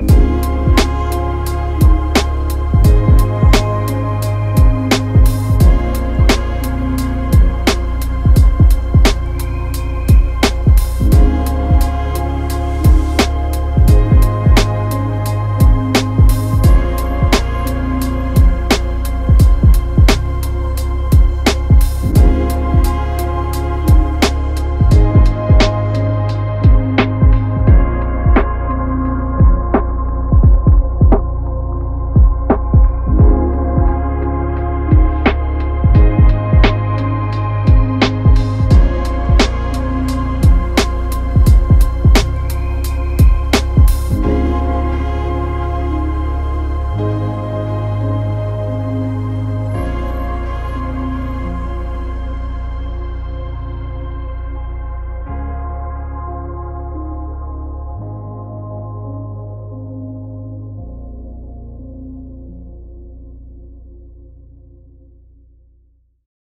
Bye.